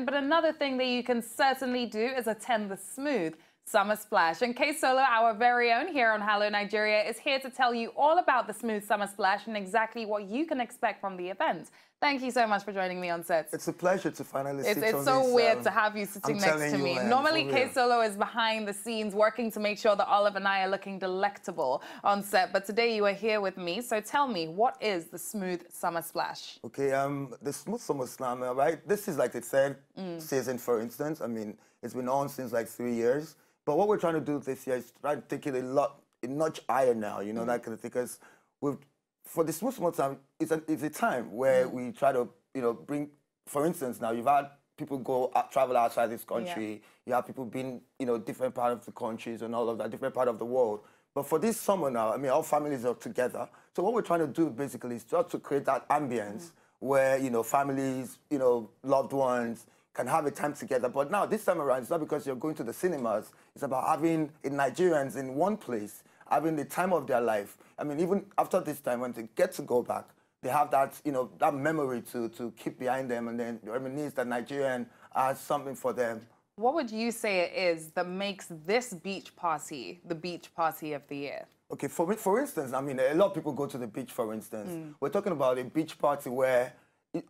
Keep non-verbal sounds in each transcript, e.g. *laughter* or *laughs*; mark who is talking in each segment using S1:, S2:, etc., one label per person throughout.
S1: But another thing that you can certainly do is attend the Smooth Summer Splash. And K Solo, our very own here on Hello Nigeria, is here to tell you all about the Smooth Summer Splash and exactly what you can expect from the event. Thank you so much for joining me on set.
S2: It's a pleasure to finally
S1: it's,
S2: sit
S1: It's so
S2: this,
S1: weird
S2: um,
S1: to have you sitting
S2: I'm
S1: next to
S2: you,
S1: me.
S2: man,
S1: Normally, K Solo is behind the scenes working to make sure that Olive and I are looking delectable on set. But today you are here with me. So tell me, what is the Smooth Summer Splash?
S2: Okay, um, the Smooth Summer Slam, uh, right? This is like the third
S1: Mm.
S2: season, for instance. I mean, it's been on since like three years. But what we're trying to do this year is try to take it a lot, a notch higher now, you know,
S1: Mm.
S2: that kind of thing. Because we've, for the Smooth Summer time, it's a, it's a time where
S1: Mm.
S2: we try to, you know, bring, for instance, now you've had people go out, travel outside this country. You have people being, you know, different part of the countries and all of that, different part of the world. But for this summer now, I mean, all families are together. So what we're trying to do basically is just to create that ambience where, you know, families, you know, loved ones can have a time together. But now, this time around, it's not because you're going to the cinemas. It's about having Nigerians in one place, having the time of their life. I mean, even after this time, when they get to go back, they have that, you know, that memory to, to keep behind them and then reminisce that Nigerian has something for them.
S1: What would you say it is that makes this beach party the beach party of the year?
S2: Okay, for me- for instance, I mean, a lot of people go to the beach. For instance,
S1: Mm.
S2: we're talking about a beach party where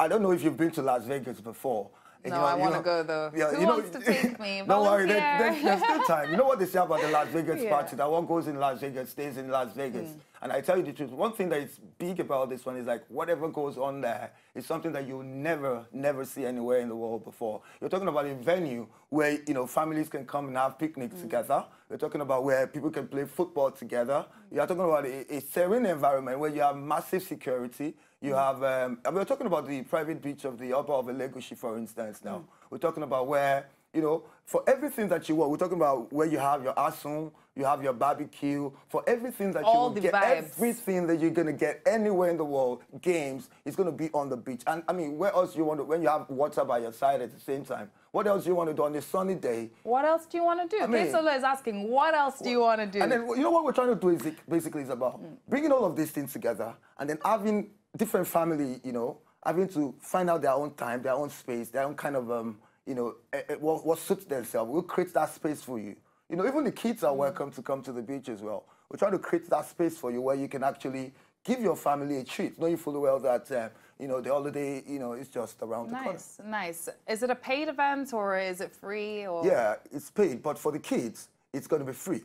S2: I don't know if you've been to Las Vegas before. And
S1: No,
S2: you know-
S1: I
S2: you
S1: wanna go, though.
S2: Yeah,
S1: Who
S2: you know,
S1: wants to take me? *laughs*
S2: don't worry, there-
S1: Volunteer.
S2: there's, still time. You know what they say about the Las Vegas *laughs*
S1: Yeah.
S2: party? That what goes in Las Vegas stays in Las Vegas.
S1: Mm.
S2: And I tell you the truth, one thing that is big about this one is like whatever goes on there is something that you'll never, never see anywhere in the world before. You're talking about a venue where you know families can come and have picnics mm. together. You're talking about where people can play football together. You're talking about a, a serene environment where you have massive security. You mm. have, um, and we're talking about the private beach of the Oba of Elegushi, for instance. Now mm. we're talking about where you know, for everything that you want, we're talking about where you have your asun, you have your barbecue, for everything that
S1: All
S2: you will get,
S1: vibes.
S2: everything that you're gonna get anywhere in the world, games, is gonna be on the beach. And I mean, where else you want to, when you have water by your side at the same time, what else do you want to do on a sunny day?
S1: What else do you want to do?
S2: I mean-
S1: is asking, what else do you want to do?
S2: And then, you know what we're trying to do is basically is about bringing all of these things together and then having different family, you know, having to find out their own time, their own space, their own kind of, um, you know, eh, eh, what, what suits themselves. We'll create that space for you. You know, even the kids are welcome to come to the beach as well. We're trying to create that space for you where you can actually give your family a treat, Know you fully well that, uh, you know, the holiday, you know, is just around the corner.
S1: nice, nice. Is it a paid event or is it free? Or
S2: Yeah, it's paid, but for the kids, it's going to be free.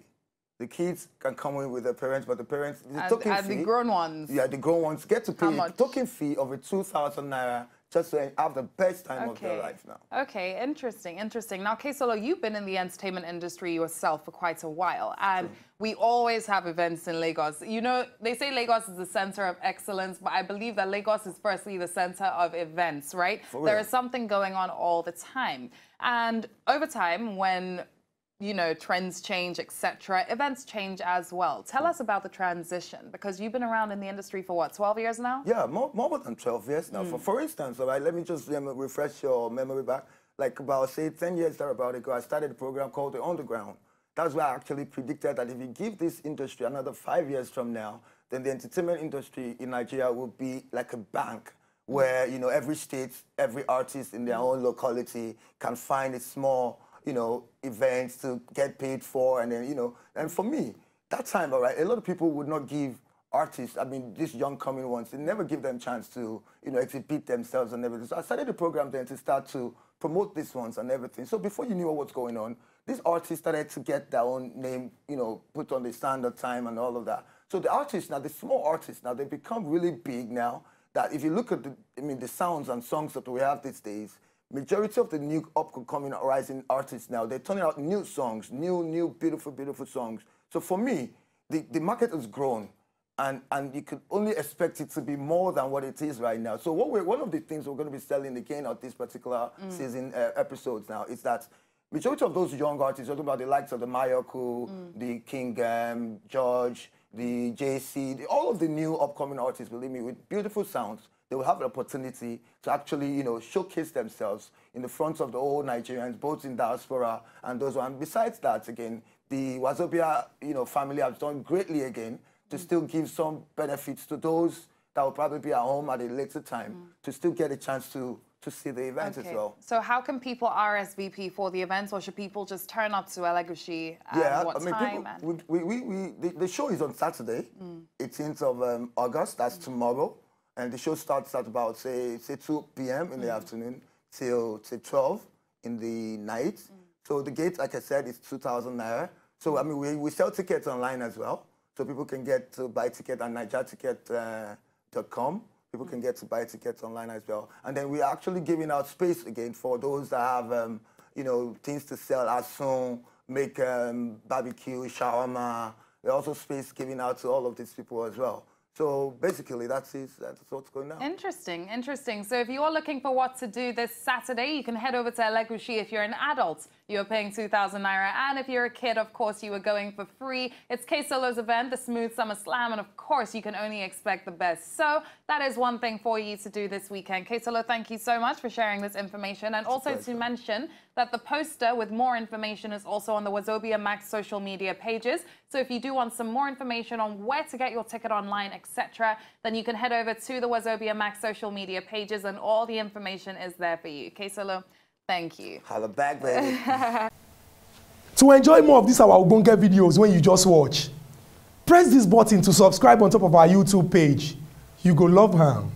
S2: The kids can come in with their parents, but the parents, the
S1: And,
S2: token
S1: and
S2: fee,
S1: the grown ones.
S2: yeah, the grown ones get to pay a token fee of a 2,000 naira just to have the best time of their life now.
S1: Okay, interesting, interesting. Now, Solo, you've been in the entertainment industry yourself for quite a while, and we always have events in Lagos. You know, they say Lagos is the center of excellence, but I believe that Lagos is firstly the center of events, right?
S2: For
S1: There
S2: real.
S1: is something going on all the time. And over time, when you know, trends change, etc. Events change as well. Tell us about the transition because you've been around in the industry for what, 12 years now?
S2: Yeah, more, more than 12 years now. For, for instance, all right, let me just um, refresh your memory back. Like about, say, 10 years thereabout ago, I started a program called The Underground. That's where I actually predicted that if you give this industry another five years from now, then the entertainment industry in Nigeria will be like a bank where, you know, every state, every artist in their own locality can find a small, you know, events to get paid for. And then, you know, and for me, that time, all right, a lot of people would not give artists, I mean, these young coming ones, they never give them chance to, you know, exhibit themselves and everything. So I started the program then to start to promote these ones and everything. So before you knew what was going on, these artists started to get their own name, you know, put on the standard time and all of that. So the artists now, the small artists now, they become really big now. That if you look at the, I mean, the sounds and songs that we have these days, majority of the new upcoming rising artists now, they're turning out new songs, new, new, beautiful, beautiful songs. So for me, the, the market has grown and, and you could only expect it to be more than what it is right now. So what we're, one of the things we're going to be selling again at this particular season uh, episodes now is that majority of those young artists, talking about the likes of the Mayorkun, the King um, George, the JC, the, all of the new upcoming artists, believe me, with beautiful sounds, they will have an opportunity to actually, you know, showcase themselves in the front of the old Nigerians, both in diaspora and those one. Besides that, again, the Wazobia, you know, family has done greatly again to mm. still give some benefits to those that will probably be at home at a later time mm. to still get a chance to to see the event
S1: Okay.
S2: as well.
S1: So how can people RSVP for the events, or should people just turn up to Elegushi at
S2: Yeah,
S1: what
S2: I mean,
S1: time?
S2: people,
S1: and-
S2: we, we, we, the, the show is on Saturday,
S1: Mm.
S2: 18th of um, August, that's tomorrow. And the show starts at about, say, say 2 p.m. in the
S1: Mm.
S2: afternoon till, till 12 in the night.
S1: Mm.
S2: So the gate, like I said, is 2,000 naira. So, I mean, we, we sell tickets online as well. So people can get to buy ticket at nigeriaticket.com. People can get to buy tickets online as well. And then we're actually giving out space again for those that have, um, you know, things to sell asun, make um, barbecue, shawarma. There's also space giving out to all of these people as well. So basically, that's, it. that's what's going on.
S1: Interesting, interesting. So if you're looking for what to do this Saturday, you can head over to Elegushi. If you're an adult, you're paying 2,000 naira. And if you're a kid, of course, you are going for free. It's K Solo's event, the Smooth Summer Slam. And of course, you can only expect the best. So that is one thing for you to do this weekend. K Solo, thank you so much for sharing this information. And also to mention that the poster with more information is also on the Wazobia Max social media pages. So if you do want some more information on where to get your ticket online, etc., then you can head over to the Wazobia Max social media pages and all the information is there for you. Okay, Solo, thank you.
S2: Holla back, baby. *laughs*
S3: To enjoy more of these our Ogbonge videos when you just watch, press this button to subscribe on top of our YouTube page. You go love am.